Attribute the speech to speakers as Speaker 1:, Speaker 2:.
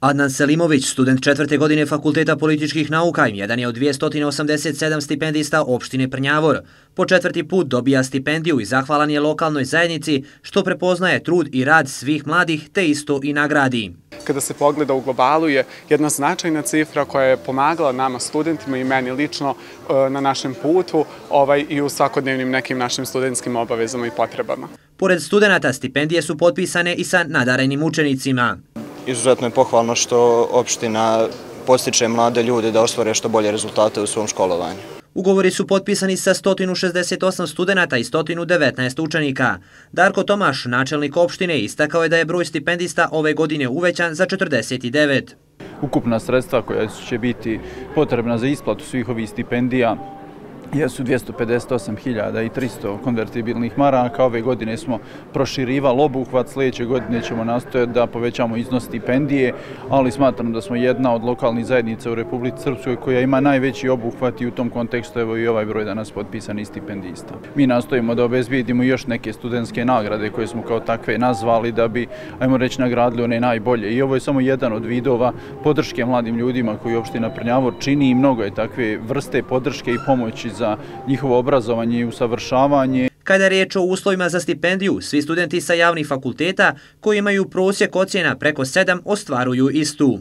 Speaker 1: Adnan Selimović, student četvrte godine Fakulteta političkih nauka, jedan je od 287 stipendista opštine Prnjavor. Po četvrti put dobija stipendiju i zahvalan je lokalnoj zajednici što prepoznaje trud i rad svih mladih te isto i nagradi.
Speaker 2: Kada se pogleda u globalu je jedna značajna cifra koja je pomagala nama studentima i meni lično e, na našem putu ovaj, i u svakodnevnim nekim našim studentskim obavezama i potrebama.
Speaker 1: Pored studenta stipendije su potpisane i sa nadarenim učenicima
Speaker 3: izuzetno je pohvalno što opština postiče mlade ljude da ostvore što bolje rezultate u svom školovanju.
Speaker 1: Ugovori su potpisani sa 168 studenta i 119 učenika. Darko Tomaš, načelnik opštine, istakao je da je broj stipendista ove godine uvećan za 49.
Speaker 4: Ukupna sredstva koja će biti potrebna za isplatu svih ovih stipendija jesu 258.300 konvertibilnih maraka. Ove godine smo proširivali obuhvat, sljedeće godine ćemo nastojati da povećamo iznos stipendije, ali smatram da smo jedna od lokalnih zajednica u Republici Srpskoj koja ima najveći obuhvat i u tom kontekstu evo i ovaj broj danas potpisani stipendista. Mi nastojimo da obezbijedimo još neke studentske nagrade koje smo kao takve nazvali da bi, ajmo reći, nagradili one najbolje. I ovo je samo jedan od vidova podrške mladim ljudima koji opština Prnjavor čini i mnogo je takve vrste podrške i pomoći za njihovo obrazovanje i usavršavanje.
Speaker 1: Kada je riječ o uslovima za stipendiju, svi studenti sa javnih fakulteta koji imaju prosjek ocjena preko 7 ostvaruju istu.